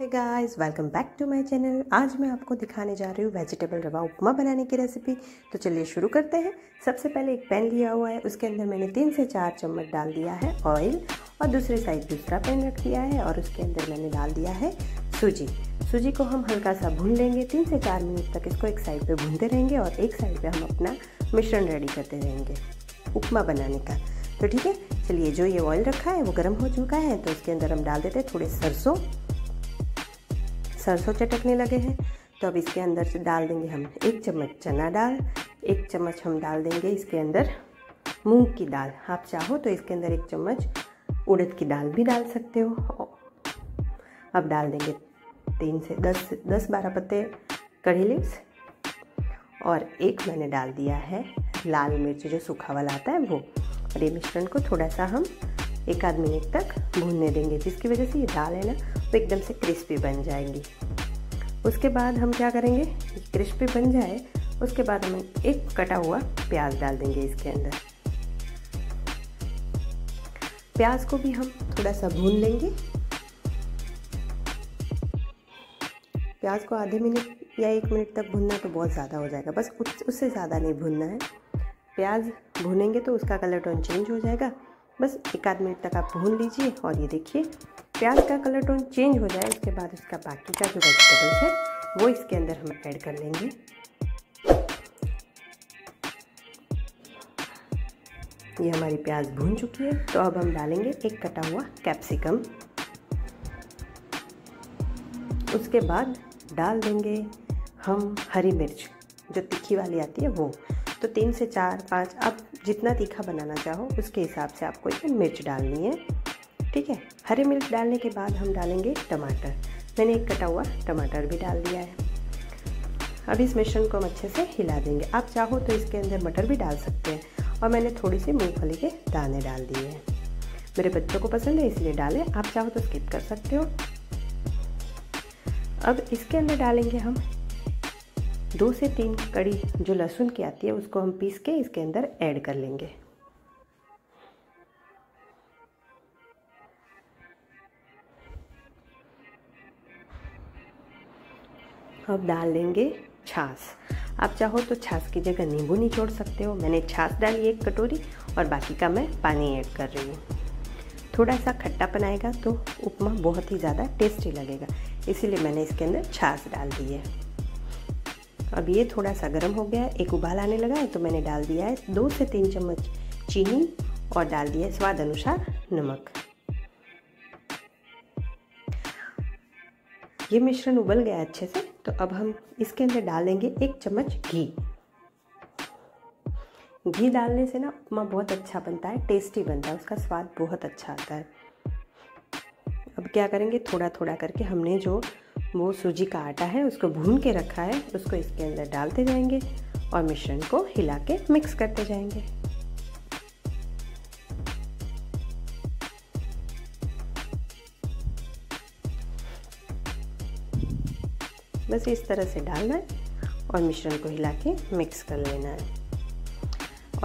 Hey guys welcome back to my channel आज मैं आपको दिखाने जा रही हूँ वेजिटेबल रवा उपमा बनाने की रेसिपी तो चलिए शुरू करते हैं। सबसे पहले एक पैन लिया हुआ है। उसके अंदर मैंने तीन से चार चम्मच डाल दिया है ऑयल और दूसरे साइड दूसरा पैन रख दिया है और उसके अंदर मैंने डाल दिया है सूजी सूजी को हम हल्का सा भून लेंगे। तीन से चार मिनट तक इसको एक साइड पर भूनते रहेंगे और एक साइड पर हम अपना मिश्रण रेडी करते रहेंगे उपमा बनाने का। तो ठीक है, चलिए जो ये ऑयल रखा है वो गर्म हो चुका है। तो उसके अंदर हम डाल देते हैं थोड़े सरसों। सरसों चटकने लगे हैं। तो अब इसके अंदर से डाल देंगे हम एक चम्मच चना दाल, एक चम्मच हम डाल देंगे इसके अंदर मूंग की दाल। आप चाहो तो इसके अंदर एक चम्मच उड़द की दाल भी डाल सकते हो। अब डाल देंगे तीन से दस दस बारह पत्ते कढ़ी लिप्स और एक मैंने डाल दिया है लाल मिर्च, जो सूखा वाला आता है, वो। और ये मिश्रण को थोड़ा सा हम एक आध मिनट तक भूनने देंगे, जिसकी वजह से ये दाल है ना, वो एकदम से क्रिस्पी बन जाएँगी। उसके बाद हम क्या करेंगे? क्रिस्पी बन जाए, उसके बाद हम एक कटा हुआ प्याज डाल देंगे इसके अंदर। प्याज को भी हम थोड़ा सा भून लेंगे। प्याज को आधे मिनट या एक मिनट तक भूनना तो बहुत ज़्यादा हो जाएगा। बस उससे ज़्यादा नहीं भूनना है। प्याज भूनेंगे तो उसका कलर टोन चेंज हो जाएगा। बस एक आध मिनट तक आप भून लीजिए और ये देखिए प्याज का कलर टोन चेंज हो जाए, उसके बाद उसका बाकी का जो वेजिटेबल्स है, वो इसके अंदर हम ऐड कर लेंगे। ये हमारी प्याज भून चुकी है तो अब हम डालेंगे एक कटा हुआ कैप्सिकम उसके बाद डाल देंगे हम हरी मिर्च, जो तीखी वाली आती है वो। तो तीन से चार, पाँच, आप जितना तीखा बनाना चाहो, उसके हिसाब से आपको इसमें मिर्च डालनी है। ठीक है? हरे मिर्च डालने के बाद हम डालेंगे टमाटर। मैंने एक कटा हुआ टमाटर भी डाल दिया है। अब इस मिश्रण को हम अच्छे से हिला देंगे। आप चाहो तो इसके अंदर मटर भी डाल सकते हैं। और मैंने थोड़ी सी मूंगफली के दाने डाल दिए हैं। मेरे बच्चों को पसंद है, इसलिए डालें। आप चाहो तो स्किप कर सकते हो। अब इसके अंदर डालेंगे हम दो से तीन कड़ी जो लहसुन की आती है, उसको हम पीस के इसके अंदर ऐड कर लेंगे। अब डाल देंगे छाछ। आप चाहो तो छाछ की जगह नींबू निचोड़ सकते हो। मैंने छाछ डाली एक कटोरी और बाकी का मैं पानी ऐड कर रही हूँ। थोड़ा सा खट्टापन आएगा तो उपमा बहुत ही ज़्यादा टेस्टी लगेगा। इसीलिए मैंने इसके अंदर छाछ डाल दी है। अब ये थोड़ा सा गर्म हो गया एक उबाल आने लगा है तो मैंने डाल दिया है दो से तीन चम्मच चीनी और डाल दिया है स्वाद अनुसार नमक। ये मिश्रण उबल गया अच्छे से तो अब हम इसके अंदर डालेंगे एक चम्मच घी। घी डालने से ना उपमा बहुत अच्छा बनता है टेस्टी बनता है, उसका स्वाद बहुत अच्छा आता है। अब क्या करेंगे थोड़ा थोड़ा करके हमने जो वो सूजी का आटा है, उसको भून के रखा है, उसको इसके अंदर डालते जाएँगे और मिश्रण को हिला के मिक्स करते जाएँगे। बस इस तरह से डालना है और मिश्रण को हिला के मिक्स कर लेना है।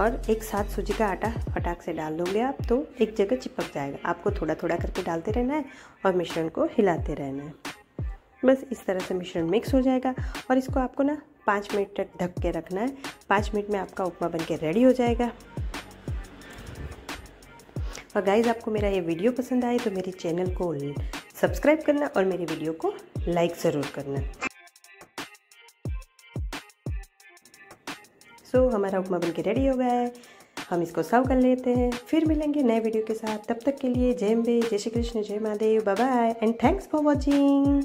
और एक साथ सूजी का आटा फटाक से डाल दोगे आप तो एक जगह चिपक जाएगा। आपको थोड़ा थोड़ा करके डालते रहना है और मिश्रण को हिलाते रहना है। बस इस तरह से मिश्रण मिक्स हो जाएगा और इसको आपको ना पाँच मिनट तक ढक के रखना है। पाँच मिनट में आपका उपमा बन के रेडी हो जाएगा। और गाइज़ आपको मेरा ये वीडियो पसंद आए तो मेरे चैनल को सब्सक्राइब करना और मेरी वीडियो को लाइक ज़रूर करना। सो हमारा उपमा बन के रेडी हो गया है। हम इसको सर्व कर लेते हैं। फिर मिलेंगे नए वीडियो के साथ। तब तक के लिए जय अम्बे जय श्री कृष्ण, जय Mahadev. Bye and thanks for watching